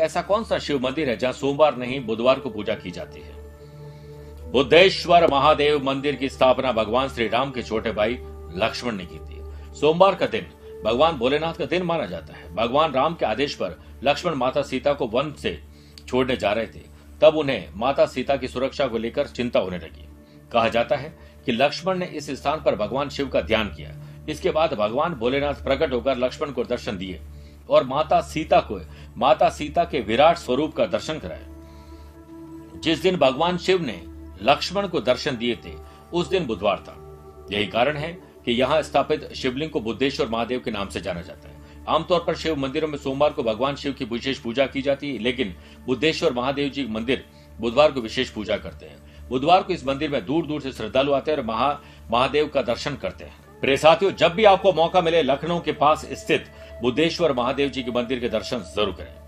ऐसा कौन सा शिव मंदिर है जहाँ सोमवार नहीं, बुधवार को पूजा की जाती है? बुद्धेश्वर महादेव मंदिर की स्थापना भगवान श्री राम के छोटे भाई लक्ष्मण ने की थी। सोमवार का दिन भगवान भोलेनाथ का दिन माना जाता है। भगवान राम के आदेश पर लक्ष्मण माता सीता को वन से छोड़ने जा रहे थे। तब उन्हें माता सीता की सुरक्षा को लेकर चिंता होने लगी। कहा जाता है कि लक्ष्मण ने इस स्थान पर भगवान शिव का ध्यान किया। इसके बाद भगवान भोलेनाथ प्रकट होकर लक्ष्मण को दर्शन दिए और माता सीता को माता सीता के विराट स्वरूप का दर्शन कराया। जिस दिन भगवान शिव ने लक्ष्मण को दर्शन दिए थे, उस दिन बुधवार था। यही कारण है कि यहाँ स्थापित शिवलिंग को बुद्धेश्वर महादेव के नाम से जाना जाता है। आमतौर पर शिव मंदिरों में सोमवार को भगवान शिव की विशेष पूजा की जाती है, लेकिन बुद्धेश्वर महादेव जी मंदिर बुधवार को विशेष पूजा करते हैं। बुधवार को इस मंदिर में दूर दूर से श्रद्धालु आते हैं और महा, महादेव का दर्शन करते हैं। प्रिय साथियों, जब भी आपको मौका मिले लखनऊ के पास स्थित बुद्धेश्वर महादेव जी के मंदिर के दर्शन ज़रूर करें।